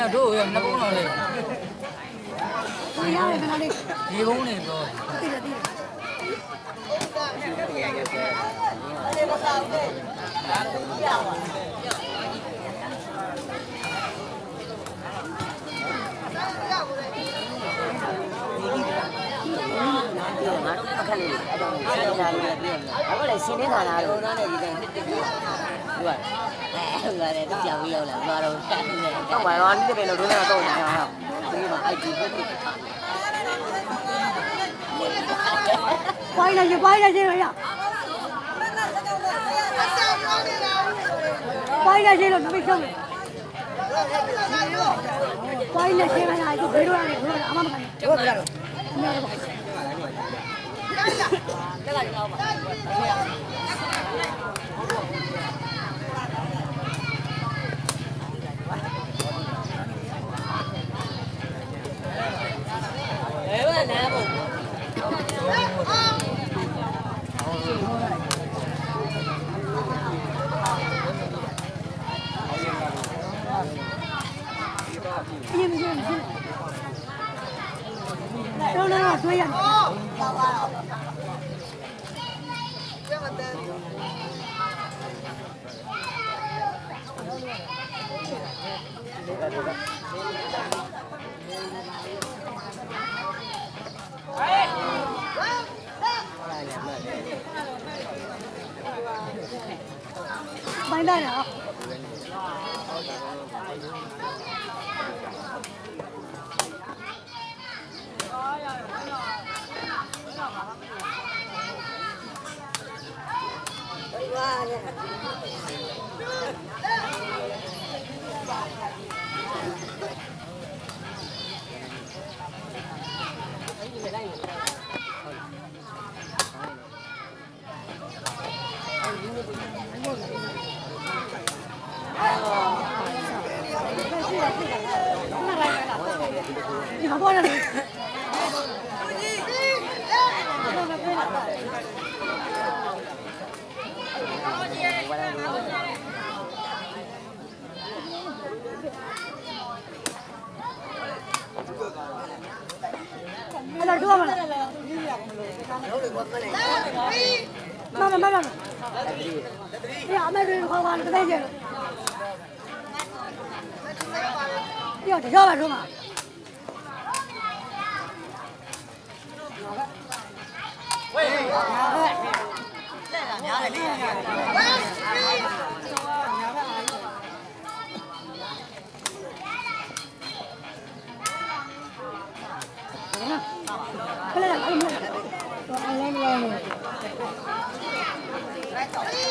呀，都有，那不弄嘞。不要嘞，不。你弄嘞不？对的对的。கல்வி அவங்கள சினி தான் không phải con cái này là đúng là tôi này không nhưng mà ai chỉ biết quay là gì quay là gì vậy quay là gì là nó bị không quay là gì mà này tôi biết rồi anh không ăn mà cái này không ạ Đâu đâu đâu, tôi nhận. 慢点啊！慢慢慢慢。哎呀，慢点，快快，不带劲了。哟，这小白鼠嘛。喂，来了，来了，来了。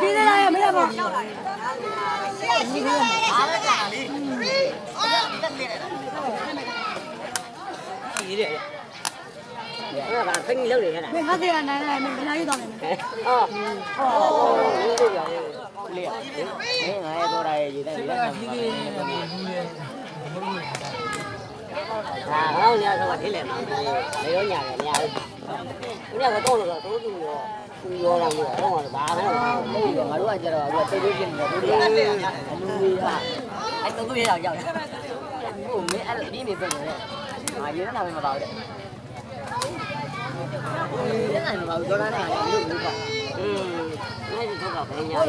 đi đây này mới làm à mình hát cái này này mình lấy đồ này ờ liệt đấy này cô đây gì đây gì đây à không nha sao mà thế này mà lấy ở nhà nhà nhà của tôi là tôi cũng nhiều anh tôi biết rồi giờ cũng nghĩ anh lại đi mình về rồi mà dưới nào mà vào đấy cái này vào chỗ đó này là được được rồi thì tôi gặp với nhau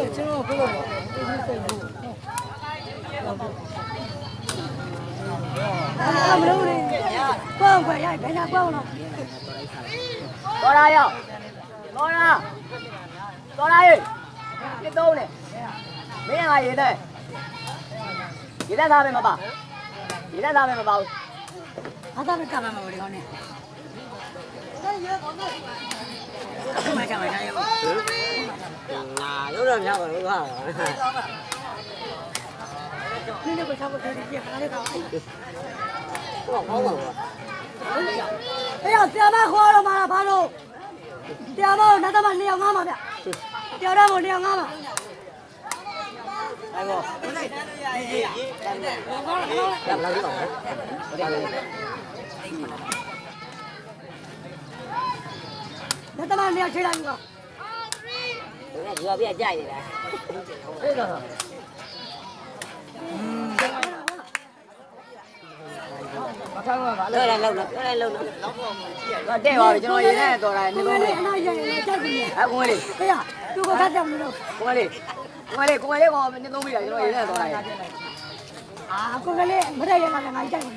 làm phải ai phải nào quăng nào có đây không 过来，过来，别走呢？没人来也得，你在那边吗？爸，你在那边吗？爸，他在那干嘛嘛？我的天！哎呀，干嘛干嘛干嘛？啊，有人家不干。你那不差不多的，你还得搞。我跑过来。哎呀，这样蛮好了嘛，潘总。 တရားမလို့နောက်တော့မှ2ယောက်ငါးပါဗျတရားတော့မ2ယောက်ငါးပါအဲ့တော့ဘယ်လိုက်ရေးရေးတက်လာတက်လာတော့လက်သမား2ယောက်ချိန်လိုက်ပြီကော3ဘယ်ကရပြကြိုက်နေတာဟုတ်ကဲ့ ထောင်းပါဘာလို့လဲလောက်လောက်ပြောလိုက်လောက်လောက်တော့တဲ့ပါပြီကျွန်တော်ရေနဲ့တော်တာနေကုန်လေးအနာရရင်ချက်ပြီအကွန်လေးအေးသူကဖတ်တယ်မလို့ကွန်လေးကွန်လေးကွန်လေးကောင်နေသုံးပြီလားကျွန်တော်ရေနဲ့တော်တာရေအာကိုကလေးမရရင်လည်းငါကြိုက်တယ်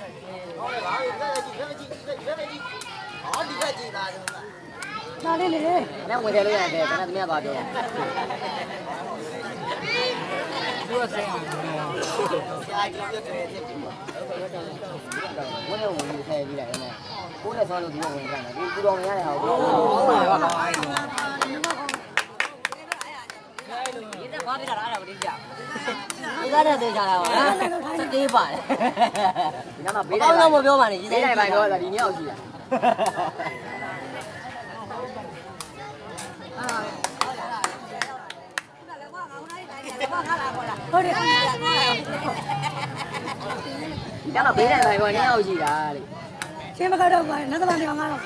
ဒါလေးလေနဲ့ဝင်တယ်လို့ရတယ်ခဏသမီးကပါပြော သူကဆိုင်အောင်ပြောဝင်နေဝင်နေဆဲပြီးလိုက်တယ်ကိုယ်နဲ့ဆောင်းလို့ဒီကဝင်ကြတယ်ဒီပူတော်နေရတယ်ဟာကိုဟုတ်ပါပါအဲ့လိုဒီကားတဲ့သေးချလာပါစတေးပါတယ်ဒီကမှာဘေးတိုင်းတော့မပြောပါနဲ့ဒီတိုင်းပိုင်းတော့ဒီမြောက်ရှိတာ Thôi đi. Chắc là bí này thầy còn nhau gì cả. Xem mà coi đâu rồi, nó có làm gì không đâu.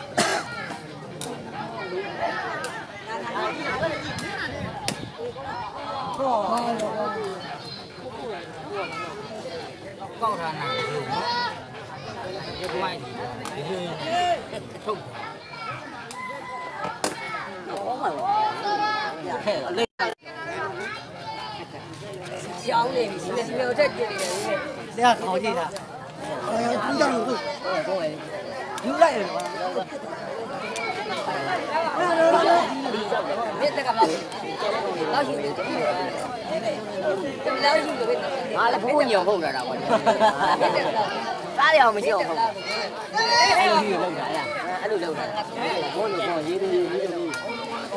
con thằng này cái quay không nó mà lên 养的，没有这地里养的，那好地的。哎呀，不让，来。来来，在干嘛？老，这。的？还？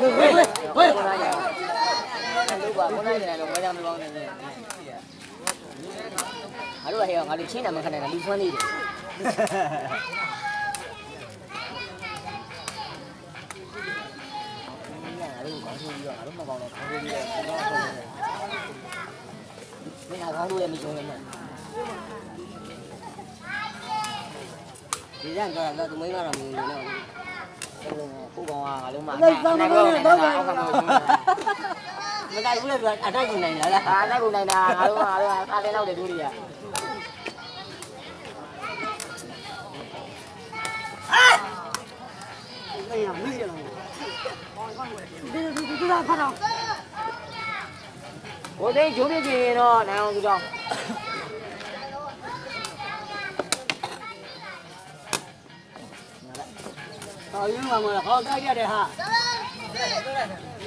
喂喂喂！ ဟုတ်ပါခေါ်လိုက်နေတယ်လို့ဝဲကြောင်တစ်ပေါင်းနေနေငါတို့ကဟဲ့ငါတို့ချင်းတာမခံနိုင်တာလူဆွမ်းနေတယ်ကောင်းဆိုပြီးတော့ငါတို့မကောင်းတော့ခေါင်းဆိုပြီးတော့ကျွန်တော်အဆုံးနေ။မင်းကကောင်းလို့လည်းမယုံနဲ့။ဒီရန်ကတော့သူမင်းကတော့မယုံနဲ့တော့။ဘယ်လိုပုတ်ကောင်ကငါတို့မှအဲ့ဒါကတော့တော့ကောင်းလို့ bên đây cũng lên rồi, đây vùng này nữa là à đây vùng này nè, đúng rồi, đúng ta lên đâu để đu đi à. Đây là. Đi đi đi ra phát nào. Ủa đây chú biết gì nó, nào chú chồng. Rồi nhưng mà mà có cái gì đây hả?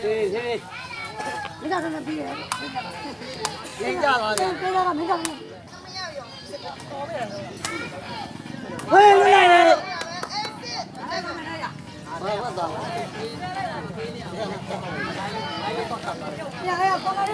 Đi đi. Mira que me pide. Mira, vale. Mira, mira. Bueno, ya. Ya, ya, póngale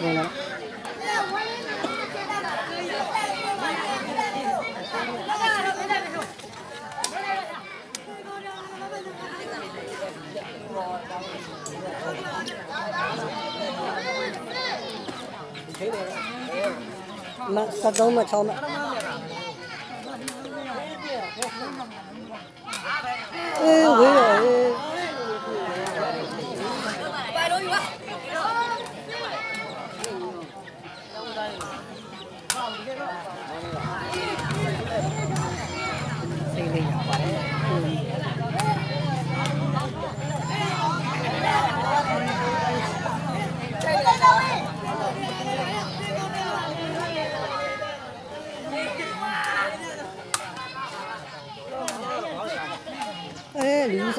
đây là Mà sao đâu mà cho mà quý rồi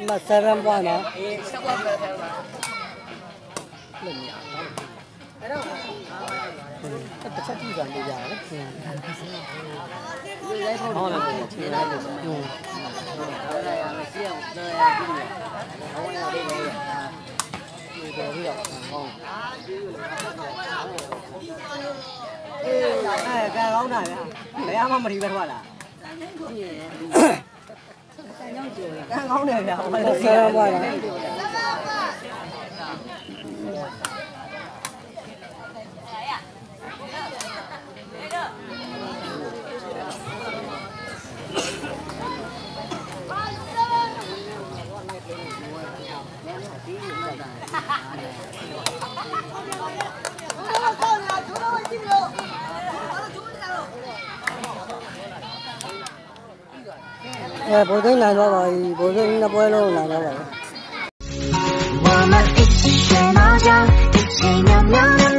mà xe qua nó tất cả chỉ gần bây giờ đấy thôi là mình chỉ là được rồi ở đây là riêng nơi kinh nghiệm không ai đi đây người đều hiểu không cái gấu này mẹ mà mình đi bên ngoài là 干酿酒的，干熬料的，我来，我来。 အဲဘိုးသိန်းနိုင်တော့ပါပြီဘိုးသိန်းနှစ်ပွဲလုံးနိုင်တော့ပါပြီ我们一起学猫叫，一起喵喵喵